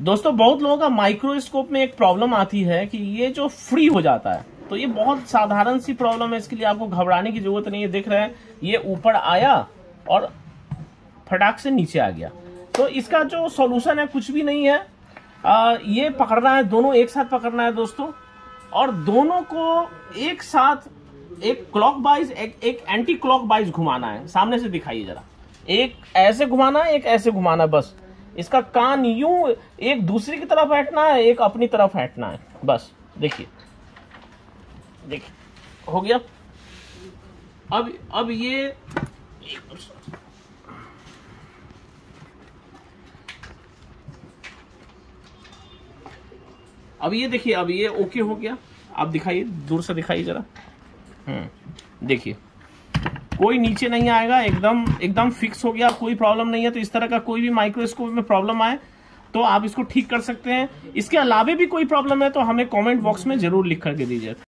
दोस्तों बहुत लोगों का माइक्रोस्कोप में एक प्रॉब्लम आती है कि ये जो फ्री हो जाता है तो ये बहुत साधारण सी प्रॉब्लम है इसके लिए आपको घबराने की ज़रूरत नहीं है देख रहे हैं ये ऊपर आया और फटाक से नीचे आ गया। तो इसका जो सॉल्यूशन है कुछ भी नहीं है। आ, ये पकड़ना है दोनों एक साथ पकड़ना है दोस्तों और दोनों को एक साथ एक क्लॉक बाइज एक, एक एंटी क्लॉक बाइज घुमाना है। सामने से दिखाइए जरा। एक ऐसे घुमाना है एक ऐसे घुमाना बस। इसका कान यूँ एक दूसरी की तरफ़ हटना है, एक अपनी तरफ़ हटना है। बस, देखिए। देखिए, हो गया? अब अब ये अब ये देखिए, अब ये ओके हो गया। आप दिखाइए, दूर से दिखाइए जरा। हम्म देखिए। कोई नीचे नहीं आएगा, एकदम एकदम फिक्स हो गया, कोई प्रॉब्लम नहीं है तो इस तरह का कोई भी माइक्रोस्कोप में प्रॉब्लम आए तो आप इसको ठीक कर सकते हैं। इसके अलावे भी कोई प्रॉब्लम है तो हमें कमेंट बॉक्स में ज़रूर लिख करके दीजिए।